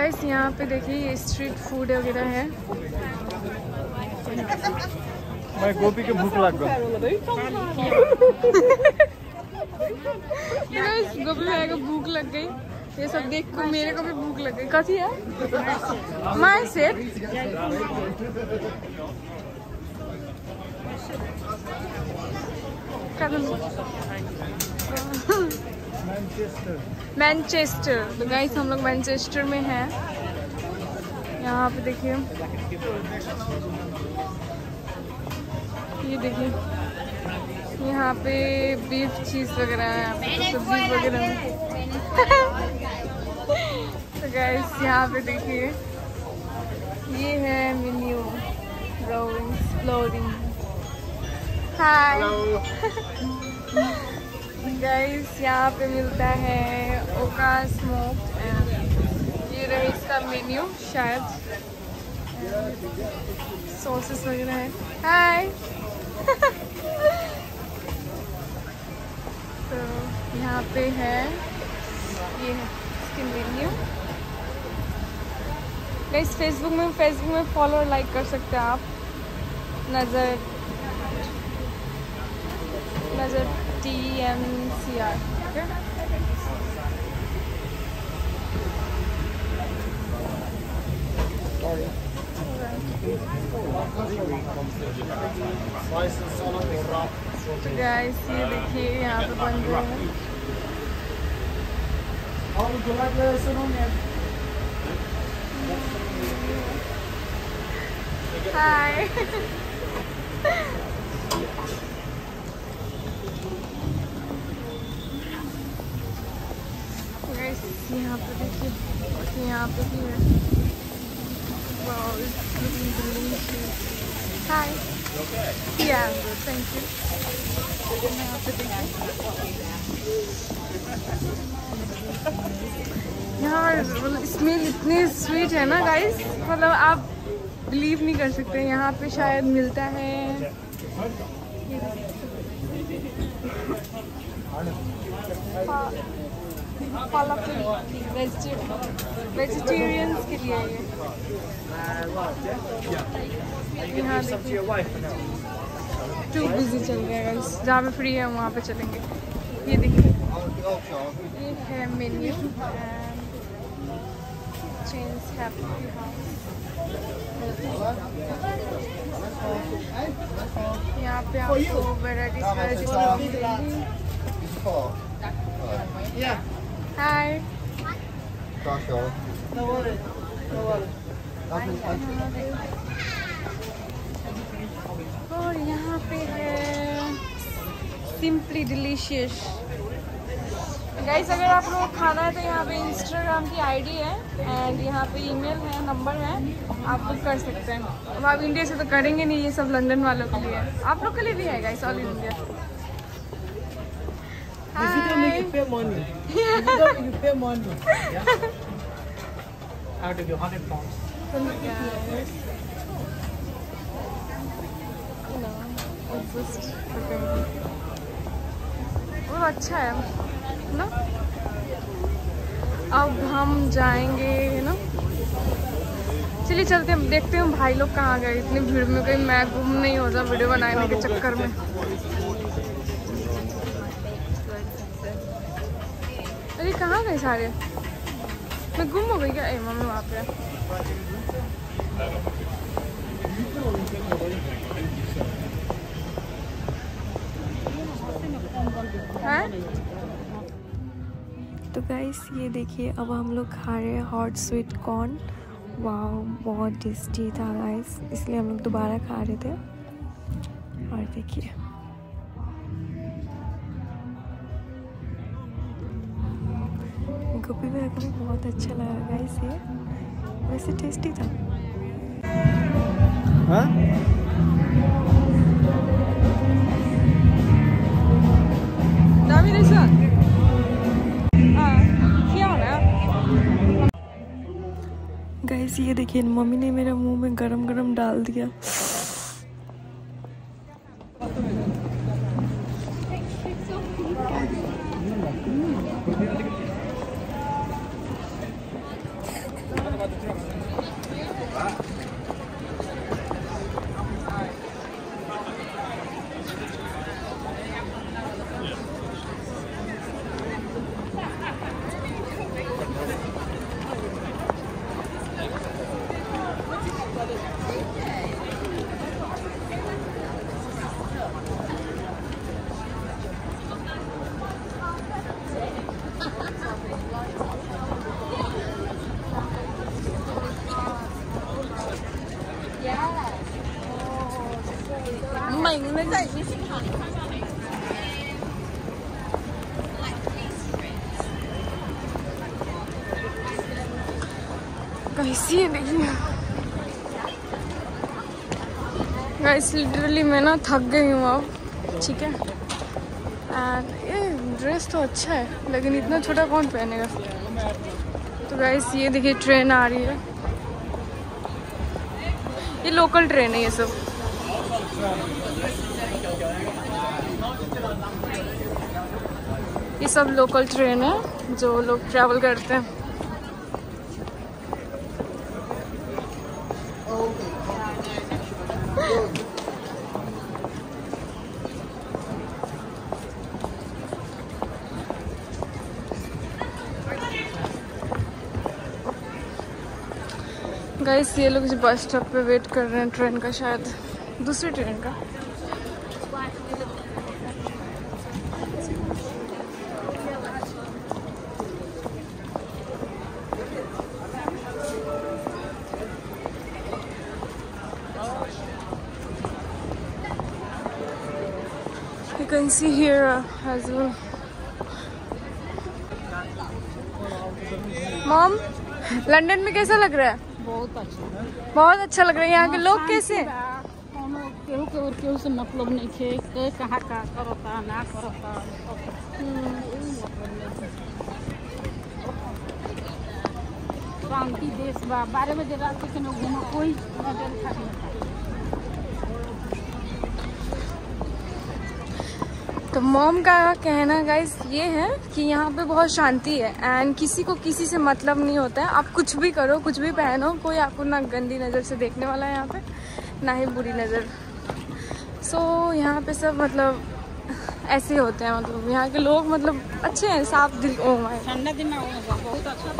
Guys यहाँ पे देखिए ये स्ट्रीट फ़ूड वगैरह है। मैं गोपी के भूख लग गया। गाइस गोभी भाई को भूख लग गई। ये सब देख कर मेरे को भी भूख लग गई। कथी है? माय सेट मैनचेस्टर तो गाइस हम लोग मैनचेस्टर में हैं। यहाँ पे देखिए। ये देखिए। यहाँ पे बीफ चीज़ वगैरह है तो सब्ज़ी वगैरह तो गाइस यहाँ पे देखिए। ये है menu rolling exploring hi guys यहाँ पे मिलता है ओका स्मोक ये रहे इसका मेन्यू शायद। सॉसेस वगैरह है। हाय तो यहाँ पे है, ये है इसकी मेन्यू गाइस फेसबुक में फेसबुक में फॉलो और लाइक कर सकते हैं आप। नज़र। नज़र। टी एम सी आर तो गाइस ये देखिए यहाँ पे बन रहे हैं हाय यहाँ पे देखिए यहाँ पे भी है. Thank you. यहाँ मतलब स्मेल इतनी स्वीट है ना गाइस मतलब आप बिलीव नहीं कर सकते, यहाँ पे शायद मिलता है। ये। वेजिटेरियंस के लिए टू बिज़ी चल रहा है जहाँ पे फ्री है, वहाँ पे चलेंगे। ये देखिए। ये है मेन्यू चेंज यहाँ पे आपको वेराइटीज वेराइटीज हाय और यहाँ पे है सिंपली डिलीशियस गाइस अगर आप लोगों खाना है तो यहाँ पे इंस्टाग्राम की आईडी है एंड यहाँ पे ईमेल है नंबर है, आप बुक कर सकते हैं। अब आप इंडिया से तो करेंगे नहीं ये सब लंदन वालों के लिए। आप लोग के लिए भी है guys all India If you don't need to pay money, if you don't need to pay money, I'll give you 100 pounds. वो अच्छा है ना अब हम जाएँगे ना चलिए चलते हैं देखते हैं भाई लोग कहाँ गए इतनी भीड़ में कहीं मैं गुम नहीं हो जाऊँ वीडियो बनाने के चक्कर में कहाँ गए सारे? मैं गुम हो गई क्या? मम्मी वहाँ पे हैं। तो गाइस ये देखिए, अब हम लोग खा रहे हैं हॉट स्वीट कॉर्न वाह बहुत टेस्टी था गाइस इसलिए हम लोग दोबारा खा रहे थे। और देखिए। गोभी को भी बहुत अच्छा लगा गाइस ये। वैसे टेस्टी था। हाँ. गाइस ये देखिए मम्मी ने मेरे मुँह में गरम गरम डाल दिया। ये देखिए गाइस लिटरली मैं ना थक गई हूँ अब, ठीक है? एंड ये ड्रेस तो अच्छा है, लेकिन इतना छोटा कौन पहनेगा? तो गाइस ये देखिए ट्रेन आ रही है। ये लोकल ट्रेन है ये सब। ये सब लोकल ट्रेन है, जो लोग ट्रैवल करते हैं। गाइस ये लोग बस स्टॉप पे वेट कर रहे हैं ट्रेन का शायद। दूसरी ट्रेन का। You can see here uh, as well. London में कैसा लग रहा है? बहुत अच्छा। बहुत अच्छा लग रहा है यहाँ के लोग कैसे? केहू के और केहू से मतलब नहीं थे। के कहाँ का करता ना करता शांति देश बा। बारह बजे रात के घूमो कोई नज़र खाती तो मॉम का कहना गाइस ये है कि यहाँ पे बहुत शांति है एंड किसी को किसी से मतलब नहीं होता है। आप कुछ भी करो कुछ भी पहनो कोई आपको ना गंदी नज़र से देखने वाला है यहाँ पे ना ही बुरी नज़र। सो so, यहाँ पे सब मतलब ऐसे होते हैं मतलब। यहाँ के लोग मतलब अच्छे हैं साफ़ दिल ओ माय ठंडा दिन बहुत अच्छा।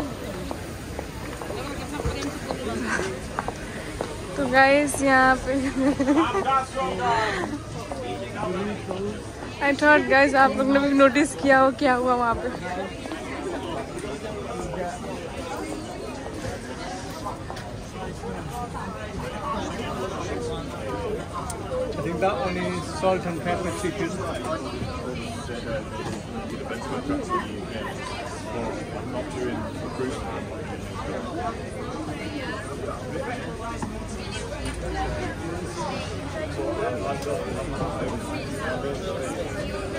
तो गाइस यहाँ पे आई थॉट गाइस आप लोग ने भी नोटिस किया हो क्या हुआ वहाँ पे I think that one is salt and pepper chicken. Thank you.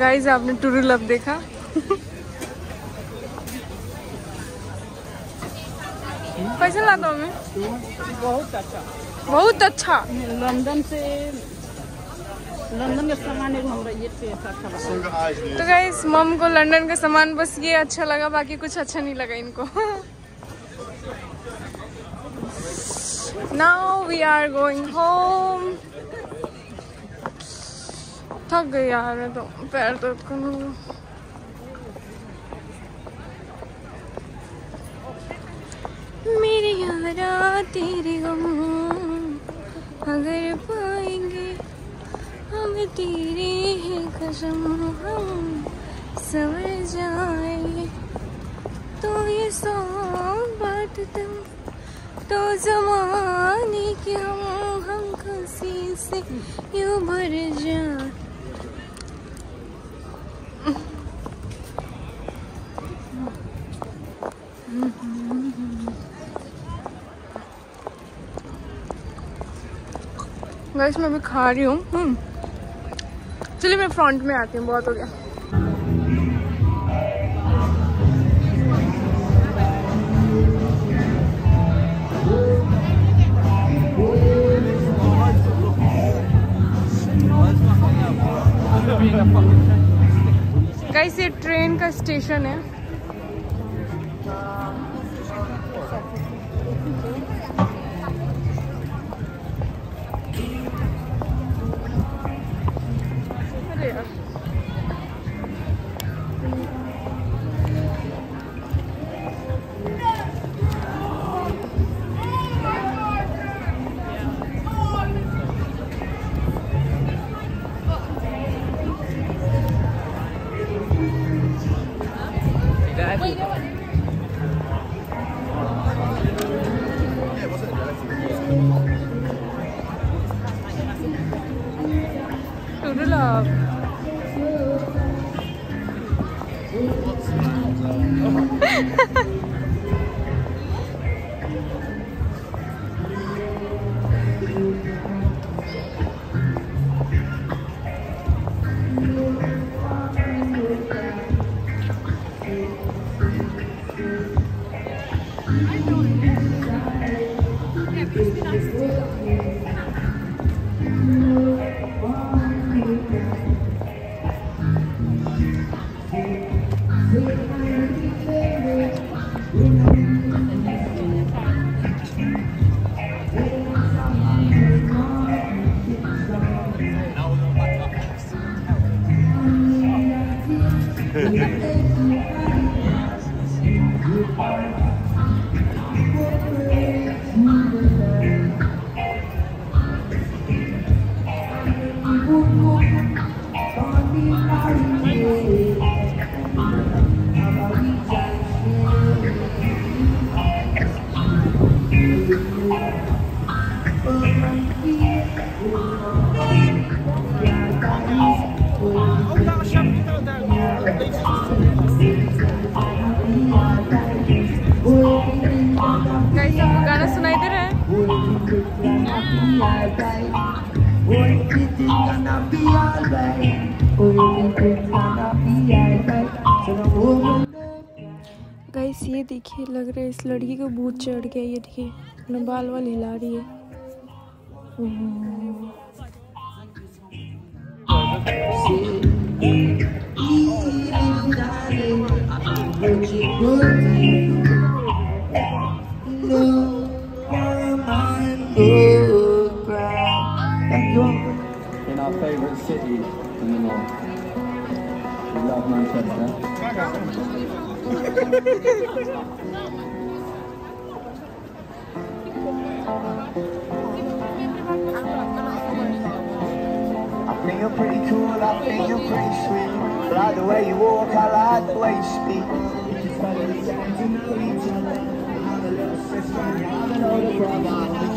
Guys आपने टूरू लब देखा? कैसे लाता हूँ मैं? बहुत अच्छा। बहुत अच्छा लंदन से लंदन का सामान हमरा ये से अच्छा लगा तो गाइस मम को लंदन का सामान बस ये अच्छा लगा बाकी कुछ अच्छा नहीं लगा इनको। Now we are going home थक गई यार मैं तो पैर दर्द करने। मेरे यारा तेरे गम अगर पाएँगे हम तेरे हैं कसम हम समझ जाए तो ये सौ बात तुम तो जमाने के हम हम खुशी से यू भर गाइस मैं अभी खा रही हूँ। हम्म। चलिए, मैं फ्रंट में आती हूँ, बहुत हो गया। गाइस ये ट्रेन का स्टेशन है। गाइस ये देखिए, लग रहा है इस लड़की को भूत चढ़ गया ये देखिए, अपना बाल वाल हिला रही है। In our favourite city in the north. We love Manchester. think you're pretty cool, I think you're pretty sweet. I like the way you walk, I like the way you speak. Brother.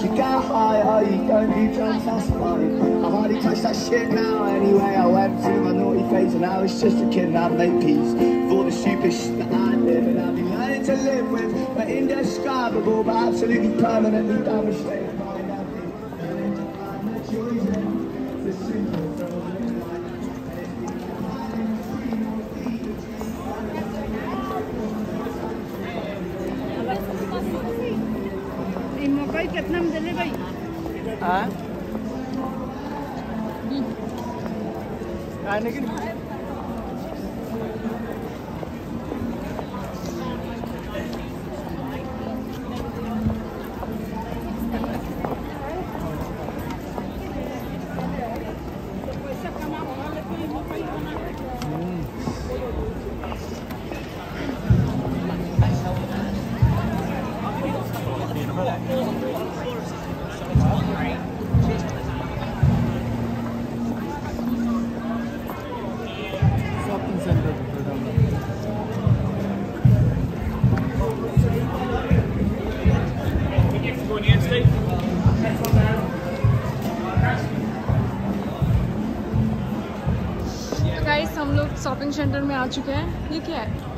You get high, oh, you don't do drugs, that's fine. I've already touched that shit now anyway. I went through my naughty phase and I was just a kid and I'd make peace. For the stupid shit that I did and I've been learning to live with. But indescribable, but absolutely permanently devastated by nothing. Learning to find the joys in the simple things in life. এই मकई कितना में दिले भाई पैसा shopping centre में आ चुके हैं। ये क्या है?